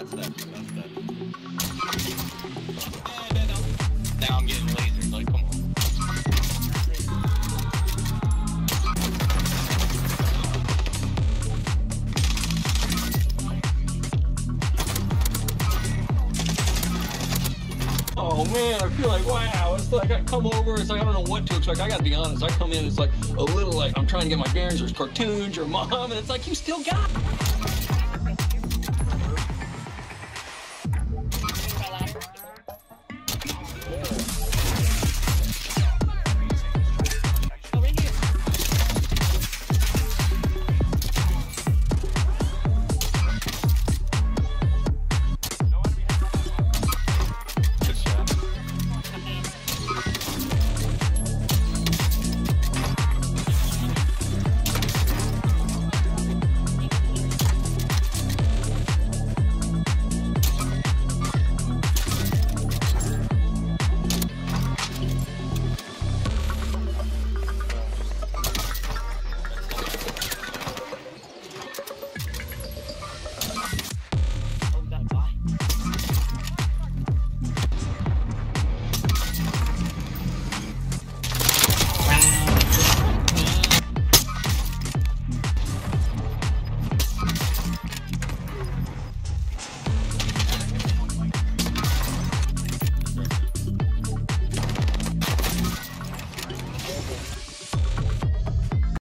that's that. That's that. Oh man, I feel like wow. It's like I come over, it's like I don't know what to expect. I gotta be honest. I come in, it's like a little like I'm trying to get my bearings. There's cartoons, or mom, and it's like you still got.